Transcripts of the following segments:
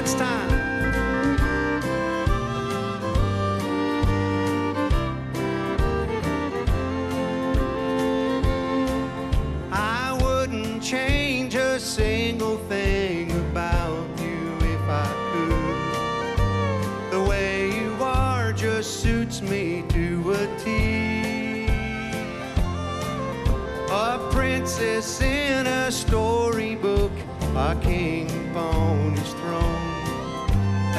next time. I wouldn't change a single thing about you if I could. The way you are just suits me to a T. A princess in a storybook a king upon his throne.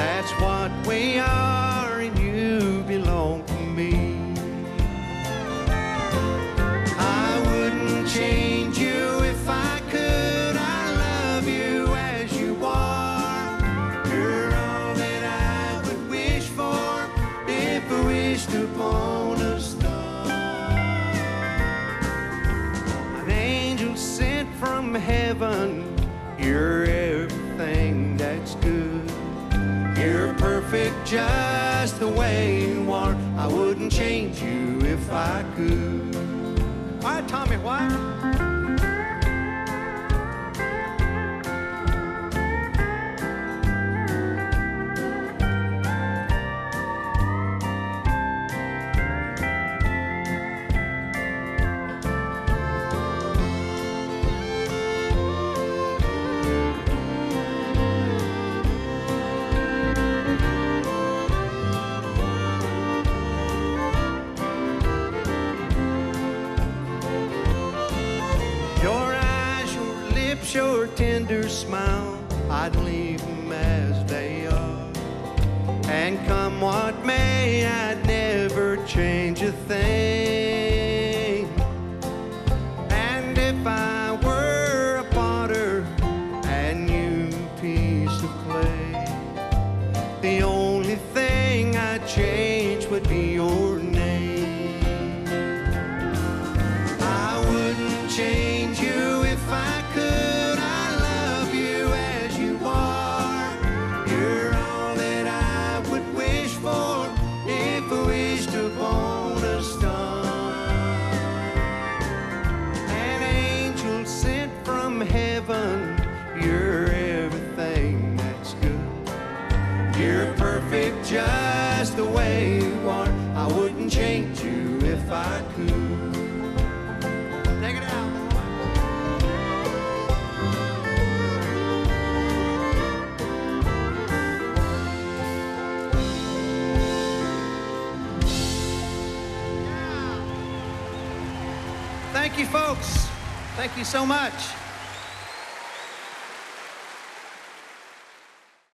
That's what we are, and you belong to me. I wouldn't change you if I could. I love you as you are. You're all that I would wish for if I wished upon a star. An angel sent from heaven. You're perfect just the way you are. I wouldn't change you if I could. Why, Tommy? Why? Lips, your tender smile, I'd leave them as they are. And come what may, I'd never change a thing. And if I were a potter and you piece of clay, the only thing I'd change would be your You're perfect just the way you are. I wouldn't change you if I could. Take it out. Thank you, folks. Thank you so much.